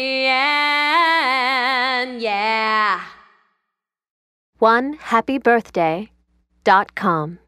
the end. Yeah. One happy birthday dot com.